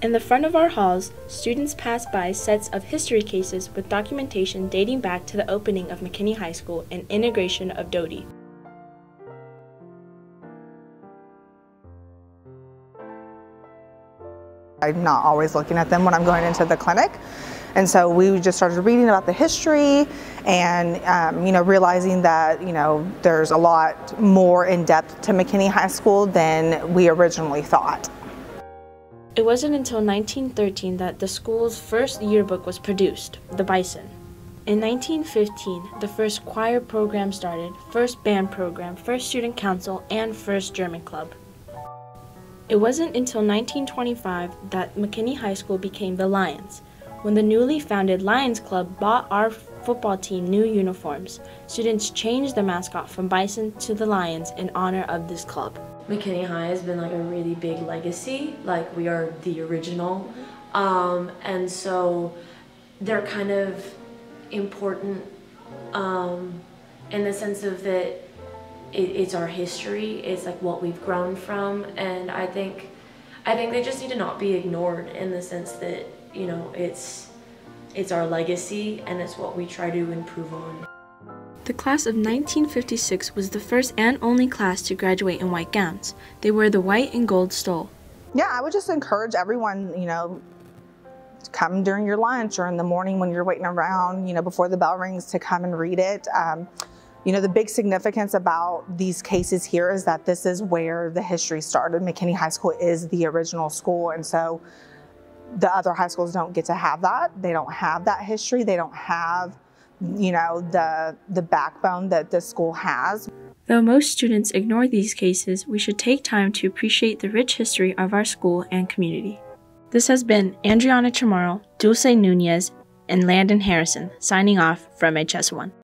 In the front of our halls, students pass by sets of history cases with documentation dating back to the opening of McKinney High School and integration of Doty. I'm not always looking at them when I'm going into the clinic. And so we just started reading about the history and, um, you know, realizing that, you know, there's a lot more in depth to McKinney High School than we originally thought. It wasn't until 1913 that the school's first yearbook was produced, The Bison. In 1915, the first choir program started, first band program, first student council, and first German club. It wasn't until 1925 that McKinney High School became the Lions. When the newly founded Lions Club bought our football team new uniforms, students changed their mascot from Bison to the Lions in honor of this club. McKinney High has been like a really big legacy. Like we are the original, um, and so they're kind of important um, in the sense of that it, it's our history. It's like what we've grown from, and I think I think they just need to not be ignored in the sense that you know it's it's our legacy and it's what we try to improve on. The class of 1956 was the first and only class to graduate in white gowns. They wear the white and gold stole. Yeah, I would just encourage everyone, you know, to come during your lunch or in the morning when you're waiting around, you know, before the bell rings to come and read it. Um, you know, the big significance about these cases here is that this is where the history started. McKinney High School is the original school, and so the other high schools don't get to have that. They don't have that history. They don't have you know, the, the backbone that this school has. Though most students ignore these cases, we should take time to appreciate the rich history of our school and community. This has been Andriana Chamorro, Dulce Nunez, and Landon Harrison signing off from HS1.